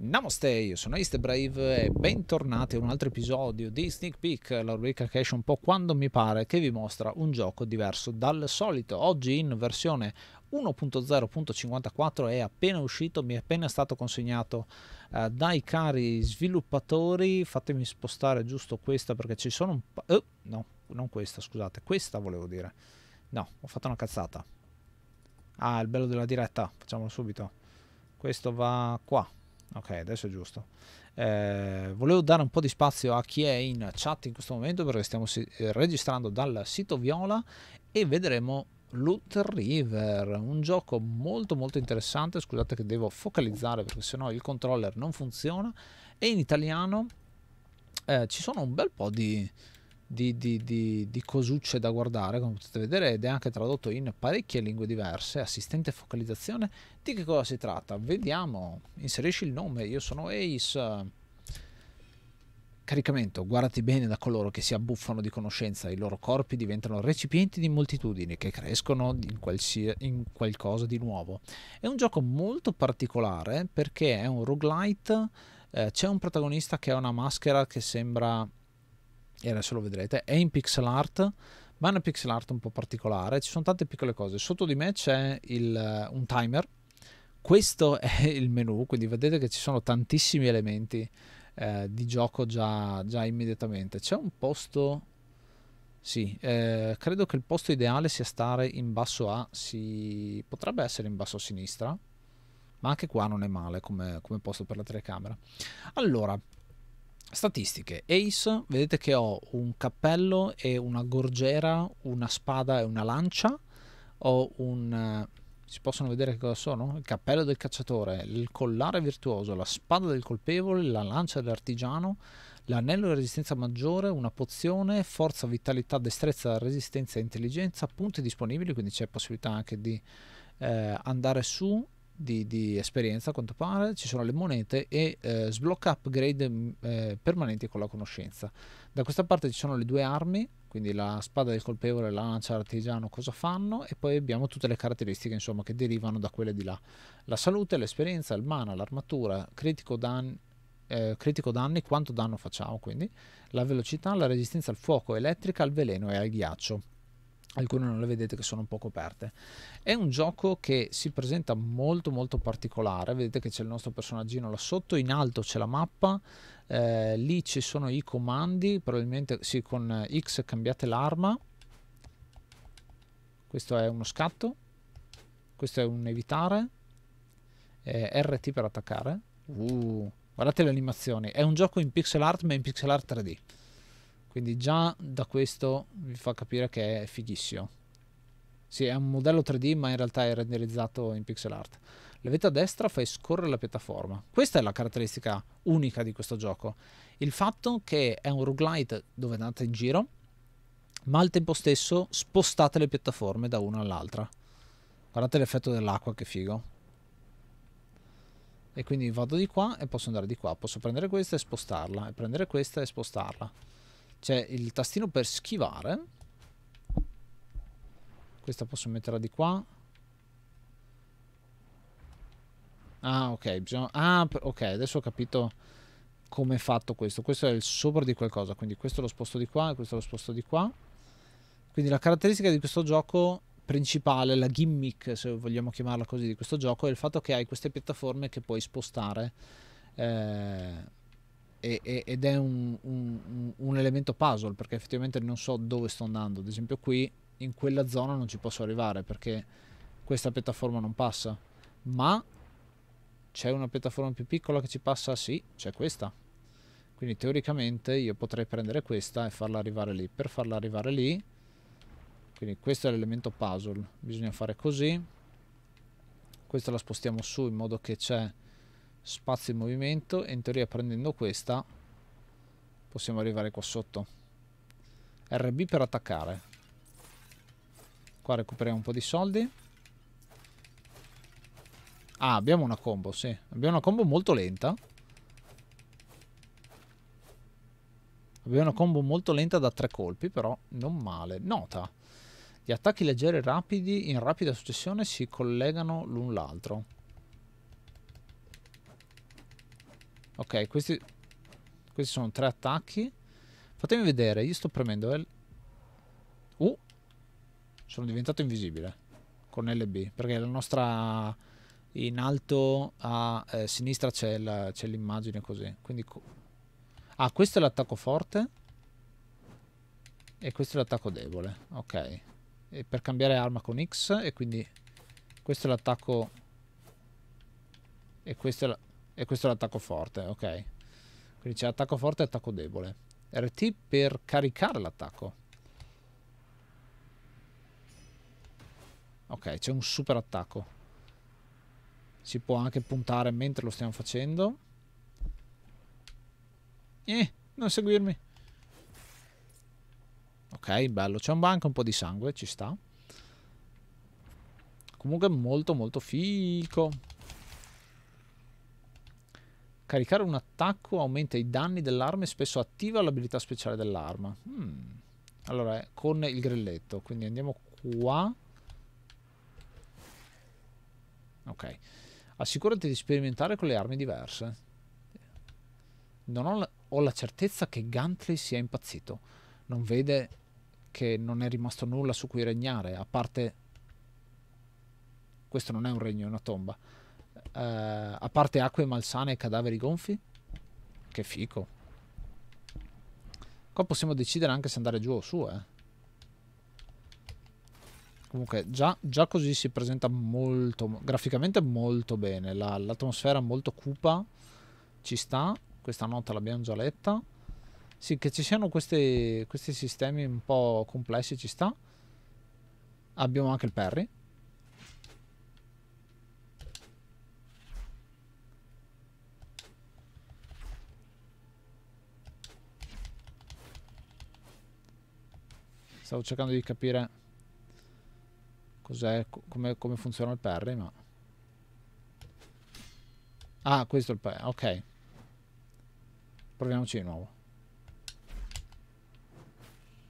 Namaste, io sono Ace Brave e bentornati a un altro episodio di Sneak Peek, la rubrica che esce un po' quando mi pare, che vi mostra un gioco diverso dal solito. Oggi in versione 1.0.54 è appena uscito, mi è appena stato consegnato uh, dai cari sviluppatori. Fatemi spostare giusto questa perché ci sono un po'... Oh, no, non questa, scusate, questa volevo dire. No, ho fatto una cazzata. Ah, il bello della diretta, facciamolo subito. Questo va qua Ok, adesso è giusto. Eh, volevo dare un po' di spazio a chi è in chat in questo momento perché stiamo si- registrando dal sito Viola e vedremo Loot River, un gioco molto molto interessante. Scusate che devo focalizzare perché sennò il controller non funziona. E in italiano eh, ci sono un bel po' di, di, di, di, di cosucce da guardare, come potete vedere, ed è anche tradotto in parecchie lingue diverse. Assistente focalizzazione, di che cosa si tratta? Vediamo, inserisci il nome, io sono Ace. Caricamento, guardati bene da coloro che si abbuffano di conoscenza, i loro corpi diventano recipienti di moltitudini che crescono in, qualsia, in qualcosa di nuovo. È un gioco molto particolare perché è un roguelite, eh, c'è un protagonista che ha una maschera che sembra e adesso lo vedrete, è in pixel art, ma è una pixel art un po' particolare, ci sono tante piccole cose. Sotto di me c'è il, un timer, questo è il menu, quindi vedete che ci sono tantissimi elementi eh, di gioco già, già, immediatamente. C'è un posto, sì, eh, credo che il posto ideale sia stare in basso a, si, potrebbe essere in basso a sinistra, ma anche qua non è male come, come posto per la telecamera. Allora, Statistiche. Ace, vedete che ho un cappello e una gorgiera, una spada e una lancia. Ho un... Eh, si possono vedere che cosa sono? Il cappello del cacciatore, il collare virtuoso, la spada del colpevole, la lancia dell'artigiano, l'anello di resistenza maggiore, una pozione, forza, vitalità, destrezza, resistenza e intelligenza, punti disponibili, quindi c'è possibilità anche di eh, andare su di, di, esperienza a quanto pare, ci sono le monete e eh, sblocca upgrade mm, eh, permanenti con la conoscenza. Da questa parte ci sono le due armi, quindi la spada del colpevole e la lancia artigiano cosa fanno e poi abbiamo tutte le caratteristiche insomma, che derivano da quelle di là. La salute, l'esperienza, il mana, l'armatura, critico, dan- eh, critico danni, quanto danno facciamo quindi, la velocità, la resistenza al fuoco elettrica, al veleno e al ghiaccio alcune non le vedete che sono un po' coperte. È un gioco che si presenta molto molto particolare, vedete che c'è il nostro personaggino là sotto, in alto c'è la mappa, eh, lì ci sono i comandi, probabilmente sì con X cambiate l'arma, questo è uno scatto, questo è un evitare, eh, RT per attaccare, uh, guardate le animazioni, è un gioco in pixel art ma in pixel art 3D quindi già da questo vi fa capire che è fighissimo. Sì, è un modello 3D, ma in realtà è renderizzato in pixel art. Levate a destra fai scorrere la piattaforma. Questa è la caratteristica unica di questo gioco. Il fatto che è un roguelite dove andate in giro, ma al tempo stesso spostate le piattaforme da una all'altra. Guardate l'effetto dell'acqua, che figo. E quindi vado di qua e posso andare di qua. Posso prendere questa e spostarla, e prendere questa e spostarla. C'è il tastino per schivare. Questa posso metterla di qua. Ah, ok. Bisogna... Ah, ok. Adesso ho capito come è fatto questo. Questo è il sopra di qualcosa. Quindi questo lo sposto di qua e questo lo sposto di qua. Quindi la caratteristica di questo gioco principale, la gimmick, se vogliamo chiamarla così, di questo gioco è il fatto che hai queste piattaforme che puoi spostare eh, ed è un, un, un, elemento puzzle perché effettivamente non so dove sto andando. Ad esempio qui in quella zona non ci posso arrivare perché questa piattaforma non passa. Ma c'è una piattaforma più piccola che ci passa? Sì c'è questa. Quindi teoricamente io potrei prendere questa e farla arrivare lì. Per farla arrivare lì quindi questo è l'elemento puzzle. Bisogna fare così. Questa la spostiamo su in modo che c'è spazio in movimento e in teoria prendendo questa possiamo arrivare qua sotto. RB per attaccare. Qua recuperiamo un po' di soldi. Ah abbiamo una combo sì. Abbiamo una combo molto lenta. Abbiamo una combo molto lenta da tre colpi però non male. Nota gli attacchi leggeri e rapidi in rapida successione si collegano l'un l'altro Ok, questi, questi sono tre attacchi. Fatemi vedere, io sto premendo L. Uh! Sono diventato invisibile con LB, perché la nostra in alto a eh, sinistra c'è l'immagine così. Quindi ah, questo è l'attacco forte e questo è l'attacco debole. Ok. E per cambiare arma con X e quindi questo è l'attacco e questo è, la... e questo è l'attacco forte, ok. Quindi c'è attacco forte e attacco debole. RT per caricare l'attacco. Ok, c'è un super attacco. Si può anche puntare mentre lo stiamo facendo. Eh, non seguirmi. Ok, bello. C'è un banco, un po' di sangue, ci sta. Comunque molto molto fico. Caricare un attacco aumenta i danni dell'arma e spesso attiva l'abilità speciale dell'arma. Hmm. Allora, con il grilletto. Quindi andiamo qua. Ok. Assicurati di sperimentare con le armi diverse. Non ho la, ho la certezza che Gantley sia impazzito. Non vede che non è rimasto nulla su cui regnare, a parte... Questo non è un regno, è una tomba. Uh, a parte acque malsane e cadaveri gonfi? Che fico. Qua possiamo decidere anche se andare giù o su, eh. Comunque già, già, così si presenta molto, graficamente molto bene, l'atmosfera la, molto cupa, ci sta, questa nota l'abbiamo già letta. Sì, che ci siano questi, questi sistemi un po' complessi ci sta. Abbiamo anche il Perry. Stavo cercando di capire Cos'è? Come, come, funziona il parry, ma... Ah, questo è il parry, ok. Proviamoci di nuovo.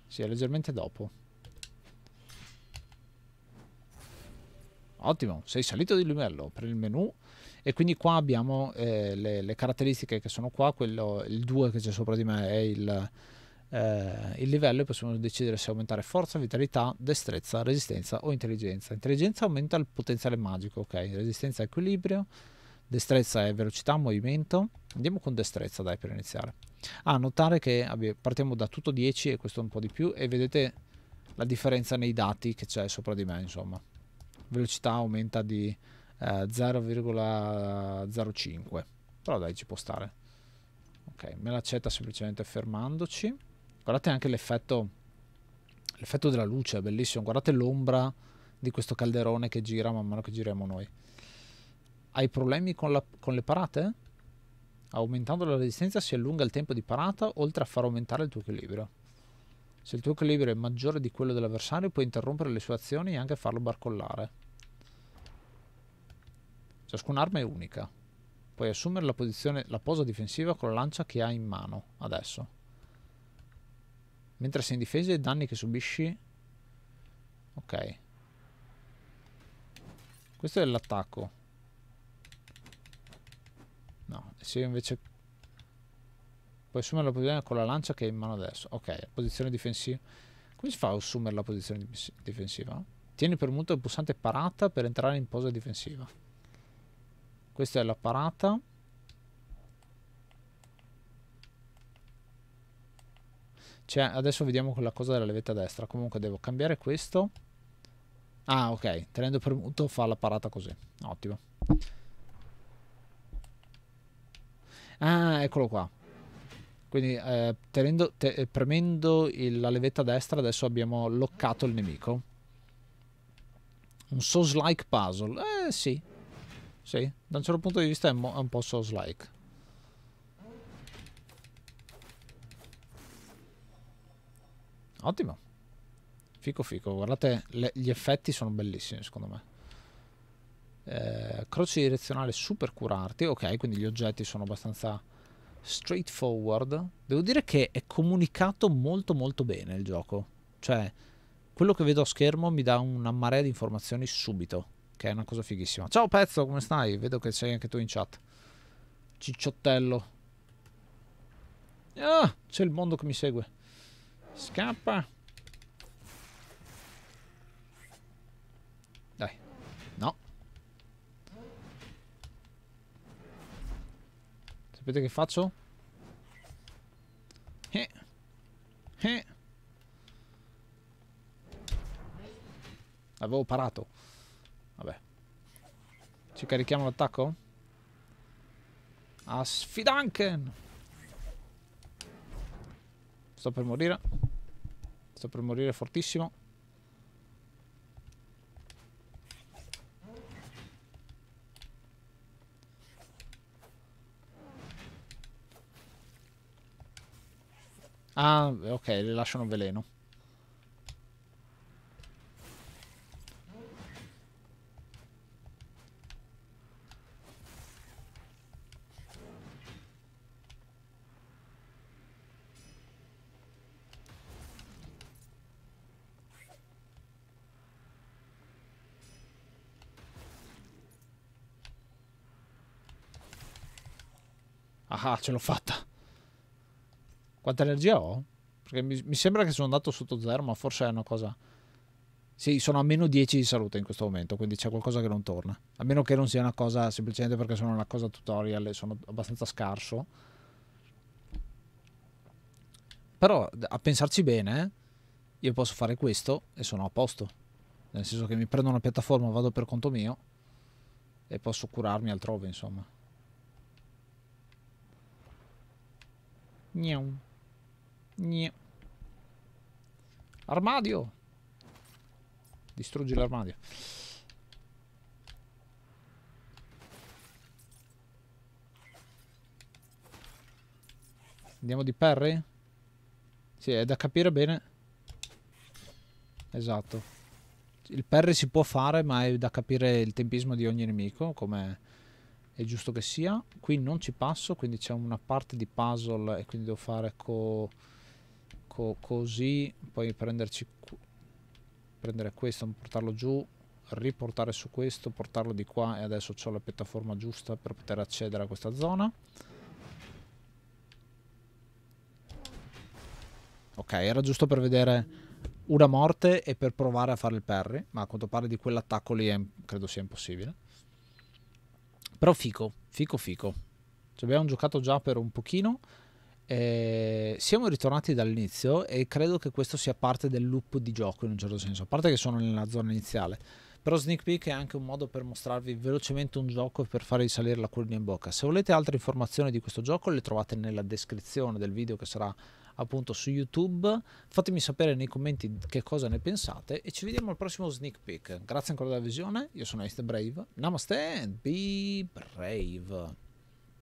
Sì, è leggermente dopo. Ottimo, sei salito di livello per il menu e quindi qua abbiamo eh, le, le, caratteristiche che sono qua, quello, il 2 che c'è sopra di me è il eh, il livello e possiamo decidere se aumentare forza, vitalità, destrezza, resistenza o intelligenza. Intelligenza aumenta il potenziale magico, ok? Resistenza è equilibrio, destrezza è velocità, movimento. Andiamo con destrezza dai per iniziare. Ah, notare che partiamo da tutto 10 e questo un po' di più e vedete la differenza nei dati che c'è sopra di me, insomma. Velocità aumenta di eh, 0,05. Però dai, ci può stare. Ok, me l'accetta semplicemente fermandoci. Guardate anche l'effetto l'effetto della luce, è bellissimo. Guardate l'ombra di questo calderone che gira man mano che giriamo noi. Hai problemi con, la, con le parate? Aumentando la resistenza si allunga il tempo di parata oltre a far aumentare il tuo equilibrio. Se il tuo equilibrio è maggiore di quello dell'avversario puoi interrompere le sue azioni e anche farlo barcollare. Ciascun'arma è unica. Puoi assumere la, posizione, la posa difensiva con la lancia che hai in mano adesso. Mentre sei in difesa i danni che subisci... Ok. Questo è l'attacco. No, se io invece... Puoi assumere la posizione con la lancia che è in mano adesso. Ok, posizione difensiva. Come si fa a assumere la posizione difensiva? Tieni premuto il pulsante parata per entrare in posa difensiva. Questa è la parata. Cioè, adesso vediamo quella cosa della levetta destra. Comunque devo cambiare questo. Ah, ok. Tenendo premuto fa la parata così. Ottimo. Ah, eccolo qua. Quindi eh, tenendo, te, eh, premendo il, la levetta destra adesso abbiamo loccato il nemico. Un Souls-like puzzle. Eh sì. Sì, da un certo punto di vista è, è un po' Souls-like. Ottimo. Fico fico, guardate, le, gli effetti sono bellissimi secondo me. Eh, croce direzionale super curati, ok, quindi gli oggetti sono abbastanza straightforward. Devo dire che è comunicato molto molto bene il gioco. Cioè, quello che vedo a schermo mi dà una marea di informazioni subito, che è una cosa fighissima. Ciao pezzo, come stai? Vedo che sei anche tu in chat. Cicciottello. Ah, c'è il mondo che mi segue. Scappa. Dai. No. Sapete che faccio? Eh. Eh. Avevo parato. Vabbè. Ci carichiamo l'attacco? A sfidanken! Sto per morire. Sto per morire fortissimo. Ah, ok, le lasciano veleno. Ah, ce l'ho fatta. Quanta energia ho? Perché mi, mi, sembra che sono andato sotto zero, ma forse è una cosa... Sì, sono a meno 10 di salute in questo momento, quindi c'è qualcosa che non torna. A meno che non sia una cosa semplicemente perché sono una cosa tutorial e sono abbastanza scarso. Però, a pensarci bene, io posso fare questo e sono a posto. Nel senso che mi prendo una piattaforma, vado per conto mio e posso curarmi altrove, insomma. Gnau. Gnau. Armadio. Distruggi l'armadio. Andiamo di Perry? Sì, è da capire bene. Esatto. Il Perry si può fare, ma è da capire il tempismo di ogni nemico, come è giusto che sia. Qui non ci passo quindi c'è una parte di puzzle e quindi devo fare co, co così poi prenderci prendere questo portarlo giù riportare su questo portarlo di qua e adesso ho la piattaforma giusta per poter accedere a questa zona. Ok era giusto per vedere una morte e per provare a fare il parry ma a quanto pare di quell'attacco lì è, credo sia impossibile però fico, fico, fico. Ci abbiamo giocato già per un pochino. Eh, siamo ritornati dall'inizio e credo che questo sia parte del loop di gioco in un certo senso. A parte che sono nella zona iniziale. Però Sneak Peek è anche un modo per mostrarvi velocemente un gioco e per farvi salire la collina in bocca. Se volete altre informazioni di questo gioco le trovate nella descrizione del video che sarà appunto su YouTube. Fatemi sapere nei commenti che cosa ne pensate e ci vediamo al prossimo sneak peek. Grazie ancora della visione, io sono Ace Brave, namaste and be brave.